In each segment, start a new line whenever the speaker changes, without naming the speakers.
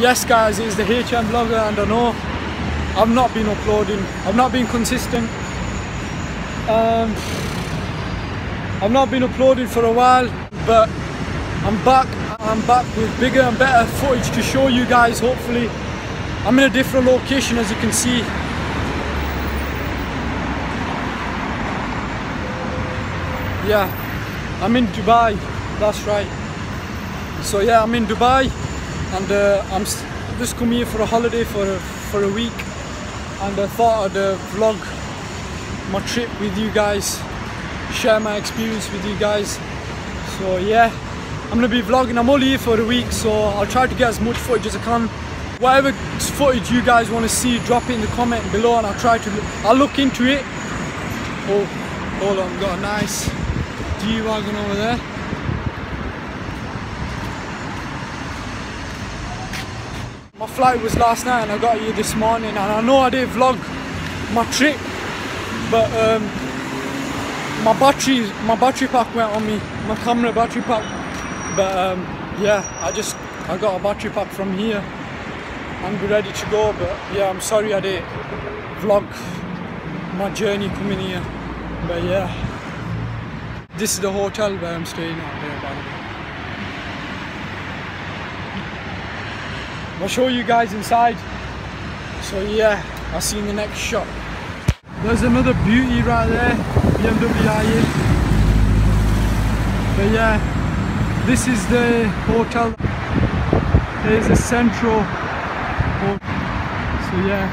Yes guys, it's the HM vlogger and I know I've not been uploading, I've not been consistent. Um, I've not been uploading for a while, but I'm back. I'm back with bigger and better footage to show you guys hopefully. I'm in a different location as you can see. Yeah, I'm in Dubai, that's right. So yeah, I'm in Dubai and uh, I'm just come here for a holiday for a, for a week. And I thought I'd uh, vlog my trip with you guys share my experience with you guys. So yeah I'm gonna be vlogging. I'm only here for a week so I'll try to get as much footage as I can. Whatever footage you guys want to see drop it in the comment below and I'll try to I'll look into it. Oh hold on got a nice G-Wagon over there my flight was last night and I got here this morning and I know I did vlog my trip but um, my battery my battery pack went on me my camera battery pack. But um, yeah I just I got a battery pack from here and be ready to go but yeah I'm sorry I didn't vlog my journey coming here. But yeah this is the hotel where I'm staying out there by the way I'll show you guys inside so yeah I'll see you in the next shot there's another beauty right there, BMW i8. But yeah, this is the hotel. There's a central. So yeah,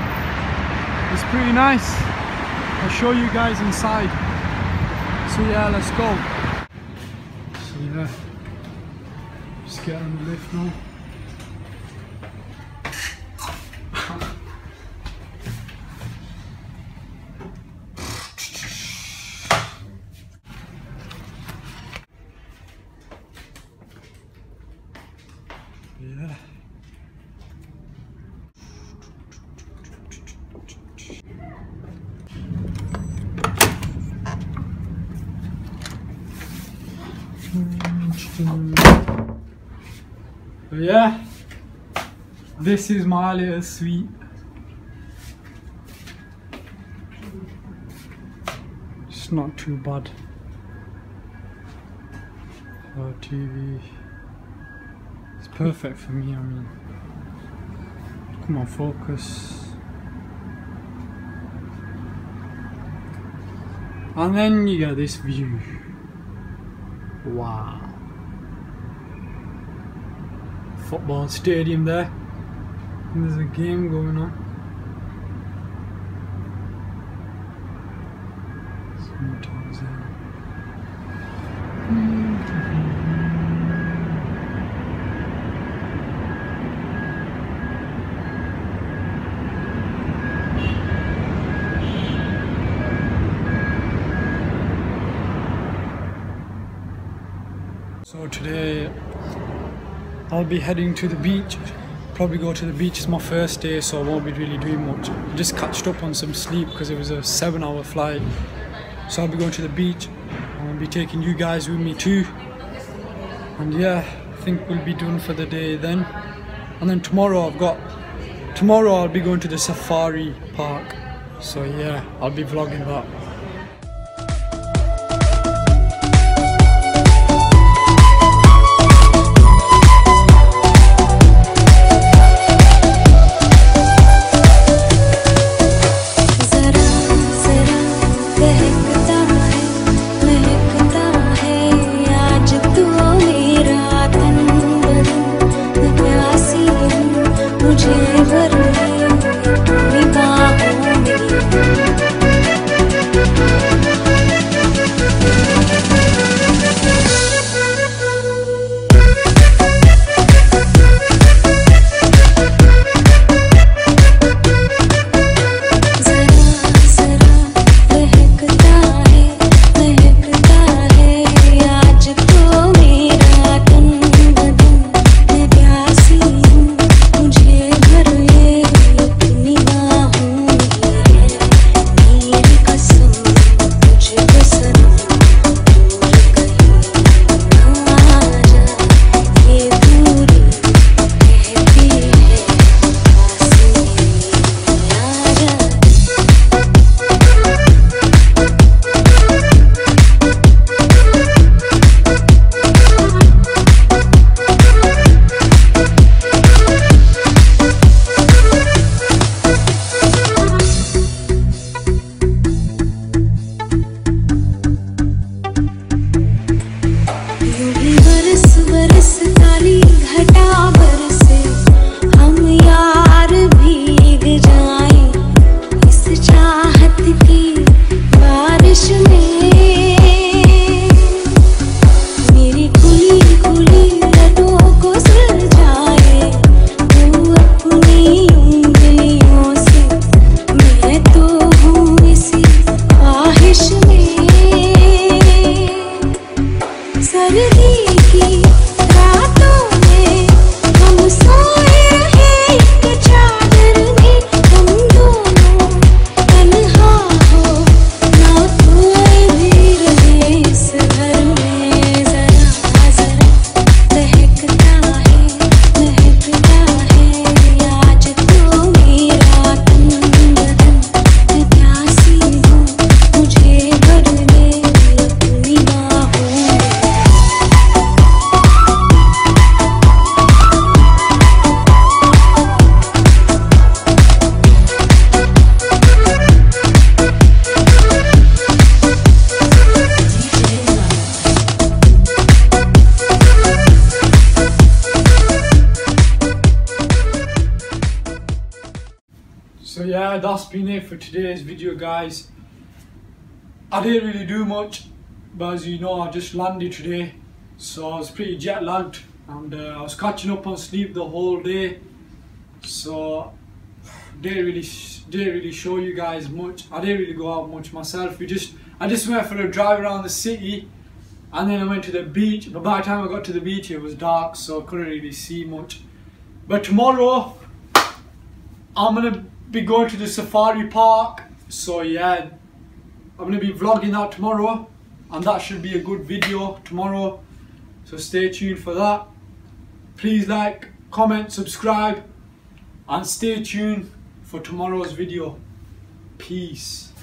it's pretty nice. I'll show you guys inside. So yeah, let's go. So yeah, just get on the lift now. Yeah. But yeah, this is my little suite. It's not too bad. For TV. It's perfect for me, I mean. Come on, focus. And then you get this view. Wow. Football stadium there. And there's a game going on. Sometimes there. So today I'll be heading to the beach. Probably go to the beach. It's my first day, so I won't be really doing much. I just catched up on some sleep because it was a seven-hour flight. So I'll be going to the beach. I'll be taking you guys with me too. And yeah, I think we'll be done for the day then. And then tomorrow I've got. Tomorrow I'll be going to the safari park. So yeah, I'll be vlogging that. Yeah, that's been it for today's video guys. I didn't really do much, but as you know, I just landed today. So I was pretty jet lagged and uh, I was catching up on sleep the whole day. So didn't really didn't really show you guys much. I didn't really go out much myself. We just I just went for a drive around the city and then I went to the beach. But by the time I got to the beach it was dark so I couldn't really see much. But tomorrow I'm gonna be going to the safari park. So yeah, I'm gonna be vlogging that tomorrow, and that should be a good video tomorrow. So stay tuned for that. Please like, comment, subscribe, and stay tuned for tomorrow's video. Peace.